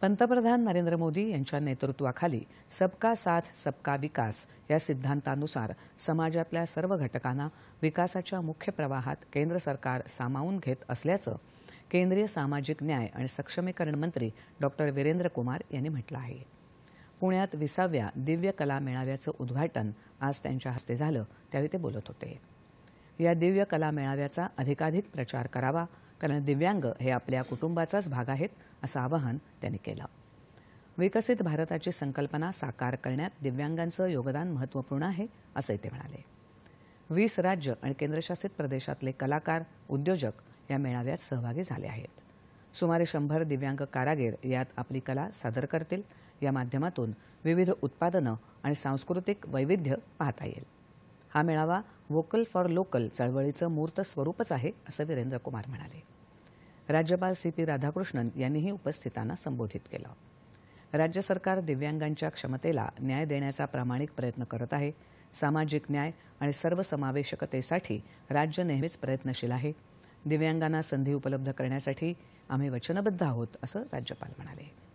पंतप्रधान नरेंद्र मोदी यांच्या नेतृत्वाखाली सबका साथ सबका विकास या सिद्धांतानुसार समाजातल्या सर्व घटकांना विकासाच्या मुख्य प्रवाहात केंद्र सरकार सामावून घेत असल्याचं केंद्रीय सामाजिक न्याय आणि सक्षमीकरण मंत्री डॉक्टर वीरेंद्र कुमार यांनी म्हटलं आहे. पुण्यात विसाव्या दिव्य कला मेळाव्याचं उद्घाटन आज त्यांच्या हस्ते झालं त्यावेळी ते बोलत होते. या दिव्य कला मेळाव्याचा अधिकाधिक प्रचार करावा कारण दिव्यांग हे आपल्या कुटुंबाचाच भाग आहेत असं आवाहन त्यांनी केलं. विकसित भारताची संकल्पना साकार करण्यात दिव्यांगांचं योगदान महत्त्वपूर्ण आहे असंही ते म्हणाले. वीस राज्य आणि केंद्रशासित प्रदेशातले कलाकार उद्योजक या मेळाव्यात सहभागी झाले आहेत. सुमारे शंभर दिव्यांग कारागीर यात आपली कला सादर करतील. या माध्यमातून विविध उत्पादनं आणि सांस्कृतिक वैविध्य पाहता येईल. हा मेळावा वोकल फॉर लोकल चळवळीचं मूर्त स्वरूपच आहे असं वीरेंद्र कुमार म्हणाले. राज्यपाल सी पी राधाकृष्णन यांनीही उपस्थितांना संबोधित केलं. राज्य सरकार दिव्यांगांच्या क्षमतेला न्याय देण्याचा प्रामाणिक प्रयत्न करत आहे. सामाजिक न्याय आणि सर्वसमावेशकतेसाठी राज्य नेहमीच प्रयत्नशील आहे. दिव्यांगांना संधी उपलब्ध करण्यासाठी आम्ही वचनबद्ध आहोत असं राज्यपाल म्हणाले.